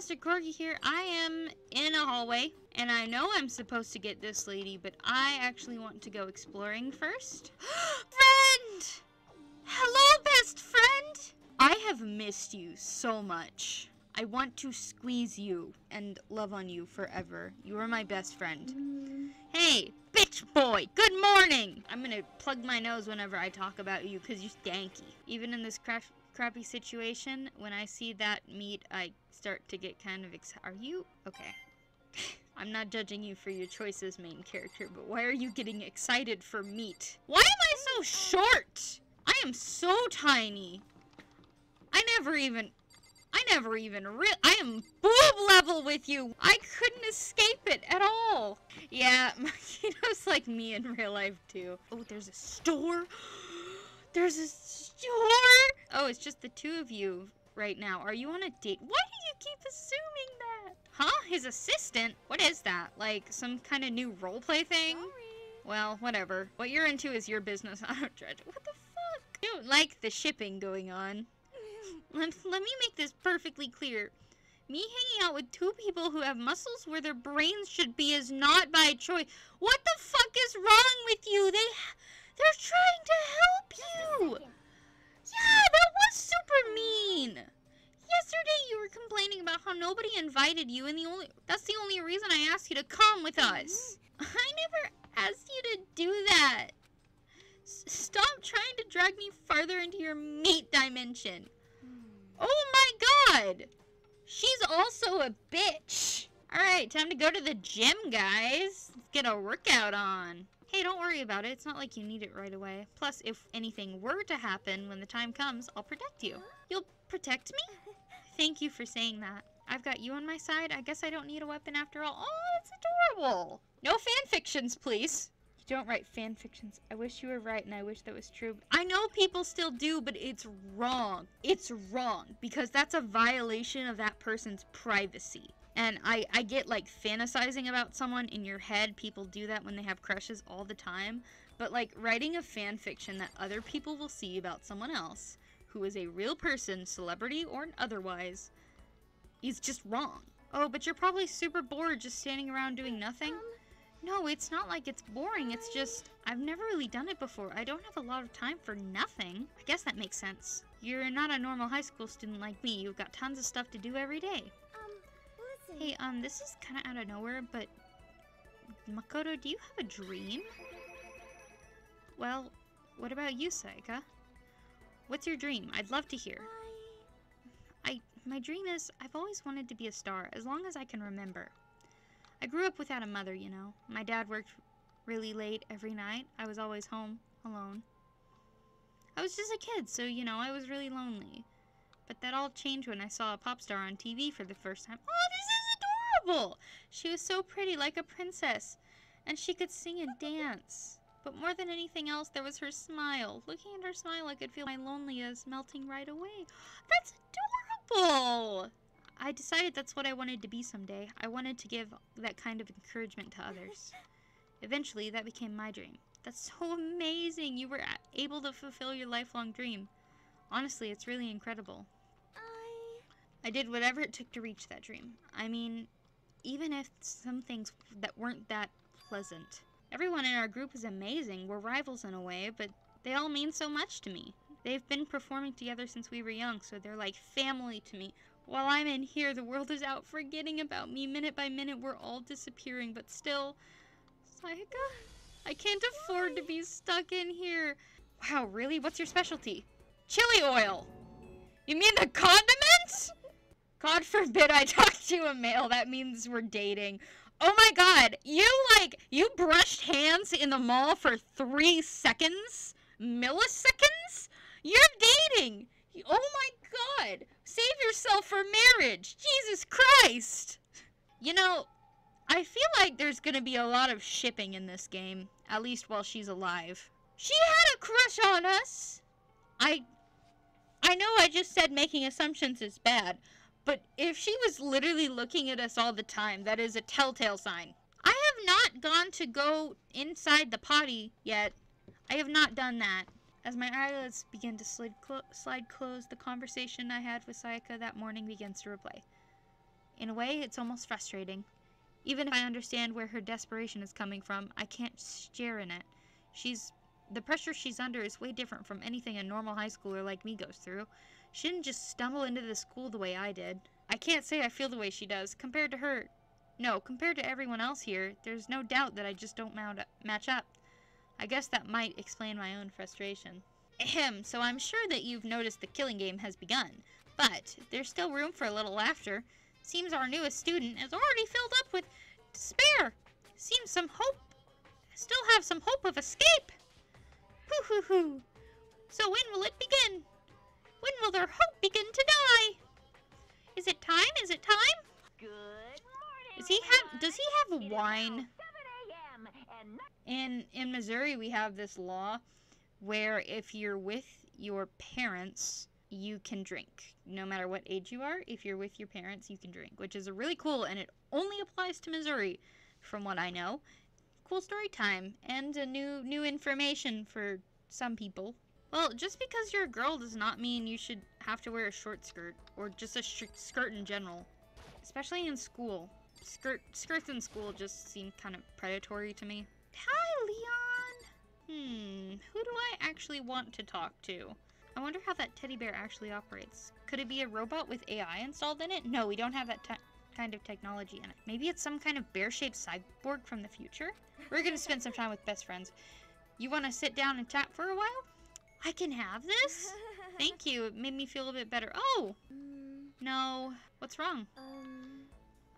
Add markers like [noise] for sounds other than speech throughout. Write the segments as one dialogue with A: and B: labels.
A: Master Korgi here. I am in a hallway, and I know I'm supposed to get this lady, but I actually want to go exploring first. [gasps] friend! Hello, best friend! I have missed you so much. I want to squeeze you and love on you forever. You are my best friend. Hey, bitch boy, good morning! I'm gonna plug my nose whenever I talk about you because you're stanky. Even in this cra- crappy situation, when I see that meat, I start to get kind of excited. Are you? Okay. [laughs] I'm not judging you for your choices, main character, but why are you getting excited for meat? Why am I so short? I am so tiny. I never even I never even re- I am boob level with you. I couldn't escape it at all. Yeah, [laughs] Makoto's like me in real life too. Oh, there's a store. There's a store. Oh, it's just the two of you right now. Are you on a date? Why do you keep assuming that? Huh? His assistant? What is that? Like some kind of new roleplay thing? Well, whatever. What you're into is your business. [laughs] I don't judge. What the fuck? I don't like the shipping going on. [laughs] Let, let me make this perfectly clear. Me hanging out with two people who have muscles where their brains should be is not by choice. What the fuck is wrong with you? They, they're trying to help you. Yeah, that was super mean. Yesterday you were complaining about how nobody invited you, and the only that's the only reason I asked you to come with us. I never asked you to do that. S- stop trying to drag me farther into your meat dimension. Oh my god! She's also a bitch! Alright, time to go to the gym, guys. Let's get a workout on. Hey, don't worry about it. It's not like you need it right away. Plus, if anything were to happen when the time comes, I'll protect you. You'll protect me? Thank you for saying that. I've got you on my side. I guess I don't need a weapon after all. Oh, that's adorable. No fan fictions, please. You don't write fan fictions. I wish you were right and I wish that was true. I know people still do, but it's wrong. It's wrong because that's a violation of that person's privacy. And I, I get like fantasizing about someone in your head. People do that when they have crushes all the time. But like writing a fan fiction that other people will see about someone else who is a real person, celebrity or otherwise, is just wrong. Oh, but you're probably super bored just standing around doing nothing. No, it's not like it's boring. It's just, I've never really done it before. I don't have a lot of time for nothing. I guess that makes sense. You're not a normal high school student like me. You've got tons of stuff to do every day.
B: Um, listen.
A: Hey, um, this is kind of out of nowhere, but Makoto, do you have a dream? Well, what about you, Sayaka? What's your dream? I'd love to hear. My dream is I've always wanted to be a star as long as I can remember. I grew up without a mother, you know. My dad worked really late every night. I was always home alone. I was just a kid, so you know, I was really lonely. But that all changed when I saw a pop star on TV for the first time. Oh, this is adorable! She was so pretty, like a princess, and she could sing and dance. But more than anything else, there was her smile. Looking at her smile, I could feel my loneliness melting right away. That's adorable! I decided that's what I wanted to be someday. I wanted to give that kind of encouragement to others. [laughs] Eventually, that became my dream. That's so amazing! You were able to fulfill your lifelong dream. Honestly, it's really incredible.
B: I...
A: I did whatever it took to reach that dream. I mean, even if some things that weren't that pleasant. Everyone in our group is amazing. We're rivals in a way, but they all mean so much to me. They've been performing together since we were young, so they're like family to me. While I'm in here, the world is out forgetting about me. Minute by minute, we're all disappearing, but still. Sayaka? I can't afford to be stuck in here. Wow, really? What's your specialty? Chili oil! You mean the condiments? God forbid I [laughs] talk to a male. That means we're dating. Oh my god, you like, you brushed hands in the mall for three seconds? Milliseconds? You're dating! Oh my god! Save yourself for marriage! Jesus Christ! You know, I feel like there's gonna be a lot of shipping in this game, at least while she's alive. She had a crush on us! I. I know I just said making assumptions is bad, but if she was literally looking at us all the time, that is a telltale sign. I have not gone to go inside the potty yet. I have not done that. As my eyelids begin to slide, clo- slide closed, the conversation I had with Sayaka that morning begins to replay. In a way, it's almost frustrating. Even if I understand where her desperation is coming from, I can't share in it. She's. The pressure she's under is way different from anything a normal high schooler like me goes through. She didn't just stumble into the school the way I did. I can't say I feel the way she does. Compared to her. No, compared to everyone else here, there's no doubt that I just don't mount match up. I guess that might explain my own frustration. Ahem, so I'm sure that you've noticed the killing game has begun. But there's still room for a little laughter. Seems our newest student is already filled up with despair. Seems some hope. Still have some hope of escape. Hoo hoo hoo. So when will it begin? When will their hope begin to die? Is it time? Is it time?
C: Good morning.
A: Does he have does he have wine?
C: now 7 a.m. and
A: In in Missouri we have this law where if you're with your parents, you can drink. No matter what age you are, if you're with your parents, you can drink, which is a really cool and it only applies to Missouri from what I know. Cool story time and a new new information for some people. Well, just because you're a girl does not mean you should have to wear a short skirt or just a sh- skirt in general, especially in school. Skirt skirts in school just seem kind of predatory to me. Hi, Leon. Hmm, who do I actually want to talk to? I wonder how that teddy bear actually operates. Could it be a robot with AI installed in it? No, we don't have that kind of technology in it. Maybe it's some kind of bear-shaped cyborg from the future. We're gonna spend some time with best friends. You want to sit down and chat for a while? I can have this. [laughs] Thank you. It made me feel a bit better. Oh
B: Mm,
A: no, what's wrong?
B: um.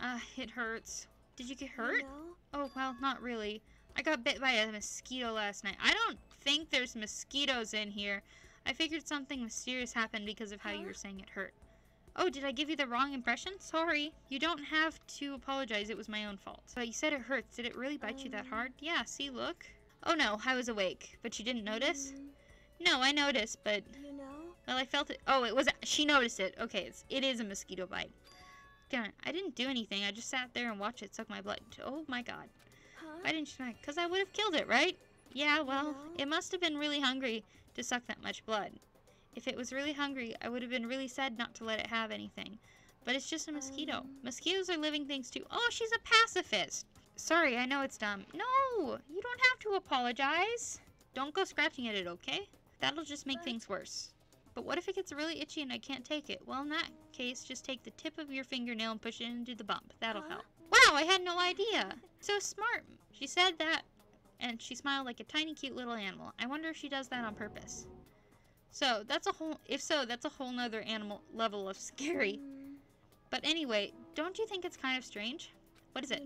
A: Ah, it hurts. Did you get hurt?
B: No.
A: Oh, well, not really. I got bit by a mosquito last night. I don't think there's mosquitoes in here. I figured something mysterious happened because of how you were saying it hurt. Oh, did I give you the wrong impression? Sorry. You don't have to apologize. It was my own fault. But you said it hurts. Did it really bite you that
B: Um.
A: hard? Yeah, see, look. Oh no, I was awake. But you didn't notice?
B: Mm,
A: No, I noticed, but
B: you know?
A: well, I felt it. Oh, it was. She noticed it. Okay, it's, it is a mosquito bite. Damn! I didn't do anything. I just sat there and watched it suck my blood. Oh my god!
B: Huh?
A: Why didn't you smack? Cause I would have killed it, right? Yeah. Well,
B: No.
A: it must have been really hungry to suck that much blood. If it was really hungry, I would have been really sad not to let it have anything. But it's just a mosquito.
B: Um.
A: Mosquitoes are living things too. Oh, she's a pacifist. Sorry, I know it's dumb. No, you don't have to apologize. Don't go scratching at it, okay? That'll just make
B: But-
A: things worse. But what if it gets really itchy and I can't take it? Well, in that case, just take the tip of your fingernail and push it into the bump. That'll help. Wow, I had no idea. So smart. She said that, and she smiled like a tiny, cute little animal. I wonder if she does that on purpose. So that's a whole. If so, that's a whole nother animal level of scary.
B: Mm,
A: But anyway, don't you think it's kind of strange? What is it?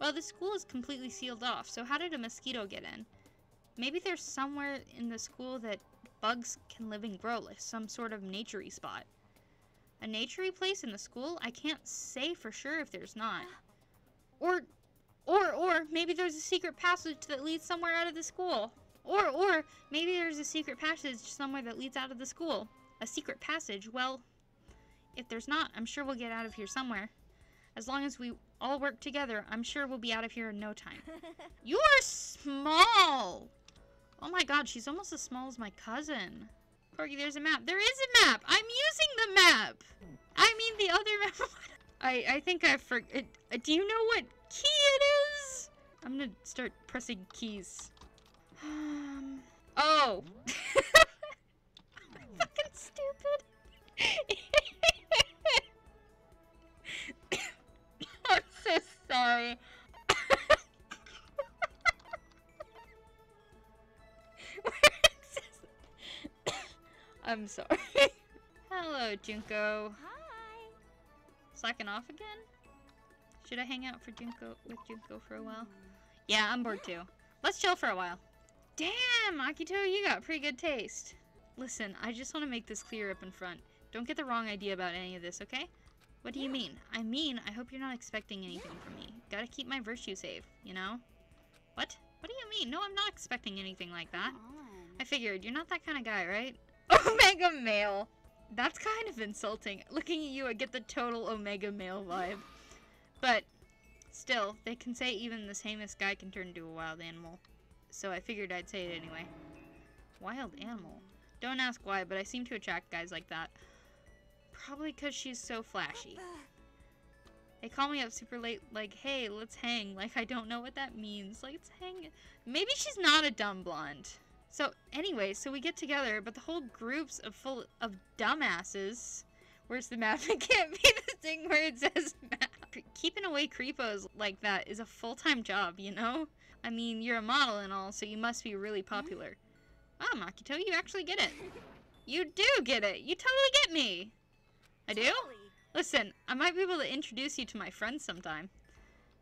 A: Well, the school is completely sealed off, so how did a mosquito get in? Maybe there's somewhere in the school that bugs can live and grow, like some sort of naturey spot. A naturey place in the school? I can't say for sure if there's not. Or, or, or maybe there's a secret passage that leads somewhere out of the school. Or, or maybe there's a secret passage somewhere that leads out of the school. A secret passage? Well, if there's not, I'm sure we'll get out of here somewhere. As long as we all work together, I'm sure we'll be out of here in no time. [laughs] You're small! Oh my god, she's almost as small as my cousin. Korgi, there's a map. There is a map! I'm using the map! I mean the other [laughs] map. I, I think I forgot. Do you know what key it is? I'm gonna start pressing keys. Um, oh! I'm [laughs] fucking stupid. [laughs] I'm so sorry. I'm sorry. [laughs] Hello, Junko.
B: Hi.
A: Slacking off again? Should I hang out for Junko with Junko for a hmm. while? Yeah, I'm bored too. Let's chill for a while. Damn, Akito, you got pretty good taste. Listen, I just want to make this clear up in front. Don't get the wrong idea about any of this, okay? What do you mean? I mean, I hope you're not expecting anything from me. Gotta keep my virtue safe, you know? What? What do you mean? No, I'm not expecting anything like that. I figured, you're not that kind of guy, right? Omega male. That's kind of insulting. Looking at you, I get the total Omega male vibe. But still, they can say even the tamest guy can turn into a wild animal. So I figured I'd say it anyway. Wild animal? Don't ask why, but I seem to attract guys like that. Probably because she's so flashy. They call me up super late, like, hey, let's hang. Like, I don't know what that means. Like, let's hang. Maybe she's not a dumb blonde. So, anyway, so we get together, but the whole group's of full of dumbasses. Where's the map? [laughs] It can't be the thing where it says map. Keeping away creepos like that is a full-time job, you know? I mean, you're a model and all, so you must be really hmm? popular. Oh, Makoto, you actually get it. You do get it. You totally get me. I do? Listen, I might be able to introduce you to my friends sometime.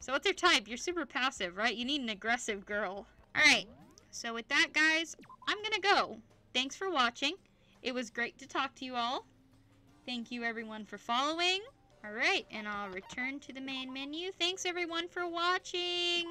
A: So what's your type? You're super passive, right? You need an aggressive girl. Alright, so with that, guys, I'm gonna go. Thanks for watching. It was great to talk to you all. Thank you, everyone, for following. Alright, and I'll return to the main menu. Thanks, everyone, for watching.